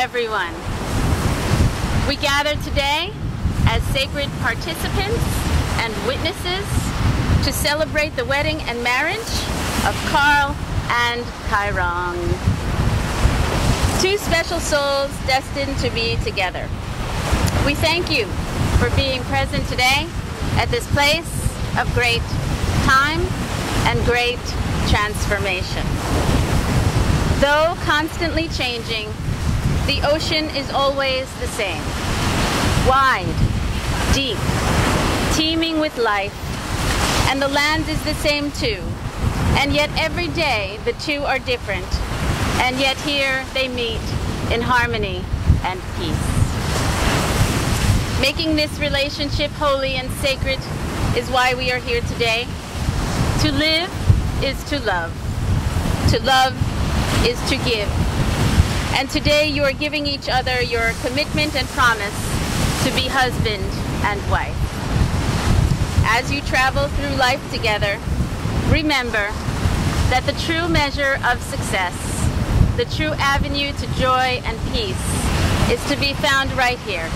everyone. We gather today as sacred participants and witnesses to celebrate the wedding and marriage of Karl and Kairong. Two special souls destined to be together. We thank you for being present today at this place of great time and great transformation. Though constantly changing, the ocean is always the same. Wide, deep, teeming with life, and the land is the same too. And yet every day the two are different, and yet here they meet in harmony and peace. Making this relationship holy and sacred is why we are here today. To live is to love. To love is to give. And today you are giving each other your commitment and promise to be husband and wife. As you travel through life together, remember that the true measure of success, the true avenue to joy and peace, is to be found right here,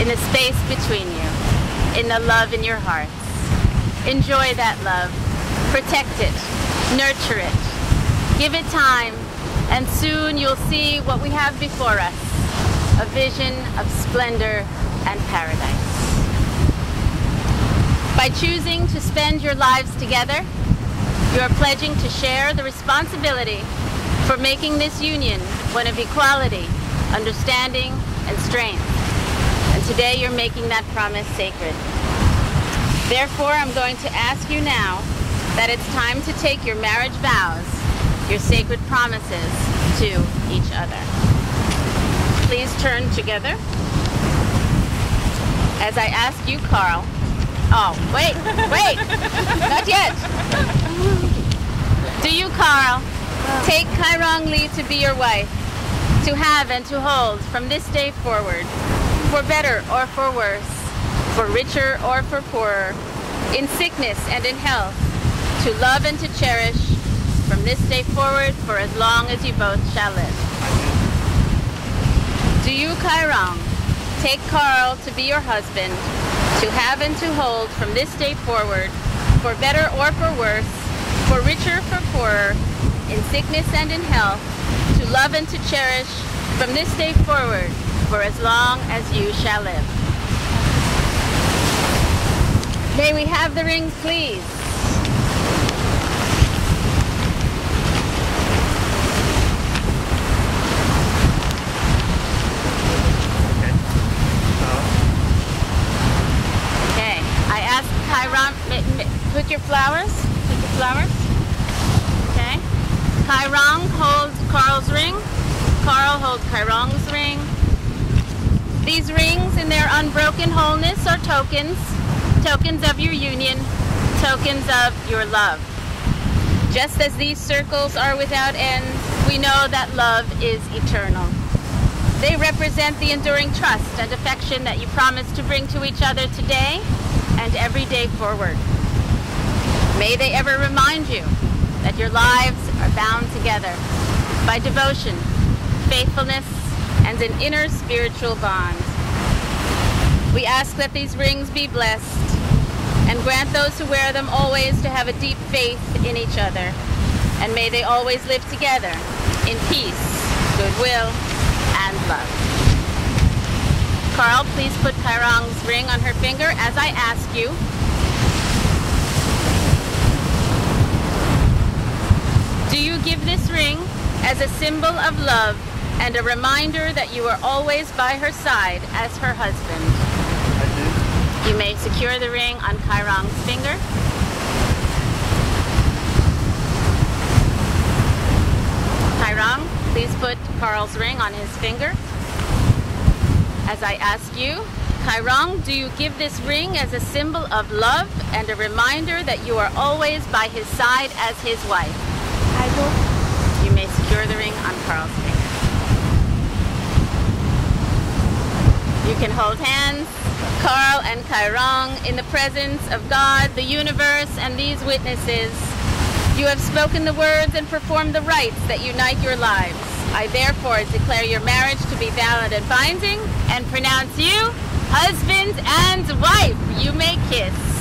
in the space between you, in the love in your hearts. Enjoy that love. Protect it. Nurture it. Give it time, and soon you'll see what we have before us, a vision of splendor and paradise. By choosing to spend your lives together, you are pledging to share the responsibility for making this union one of equality, understanding, and strength. And today you're making that promise sacred. Therefore, I'm going to ask you now that it's time to take your marriage vows, your sacred promises to each other. Please turn together. As I ask you, Karl, Oh, wait, wait, not yet. Do you, Karl, take Kairong Lee to be your wife, to have and to hold from this day forward, for better or for worse, for richer or for poorer, in sickness and in health, to love and to cherish from this day forward for as long as you both shall live? Do you, Kairong, take Karl to be your husband, to have and to hold from this day forward, for better or for worse, for richer, or for poorer, in sickness and in health, to love and to cherish from this day forward, for as long as you shall live. May we have the rings, please? Okay, I asked Kairong, m- m- put your flowers, Take your flowers. Okay. Kairong holds Karl's ring. Karl holds Kairong's ring. These rings in their unbroken wholeness are tokens, tokens of your union, tokens of your love. Just as these circles are without end, we know that love is eternal. They represent the enduring trust and affection that you promise to bring to each other today and every day forward. May they ever remind you that your lives are bound together by devotion, faithfulness, and an inner spiritual bond. We ask that these rings be blessed and grant those who wear them always to have a deep faith in each other. And may they always live together in peace, goodwill, and love. Karl, please put Kairong's ring on her finger as I ask you. Do you give this ring as a symbol of love and a reminder that you are always by her side as her husband? I do. You may secure the ring on Kairong's finger. Kairong, please put Karl's ring on his finger. As I ask you, Kairong, do you give this ring as a symbol of love and a reminder that you are always by his side as his wife? I do. You may secure the ring on Karl's finger. You can hold hands, Karl and Kairong, in the presence of God, the universe, and these witnesses. You have spoken the words and performed the rites that unite your lives. I therefore declare your marriage to be valid and binding and pronounce you husband and wife. You may kiss.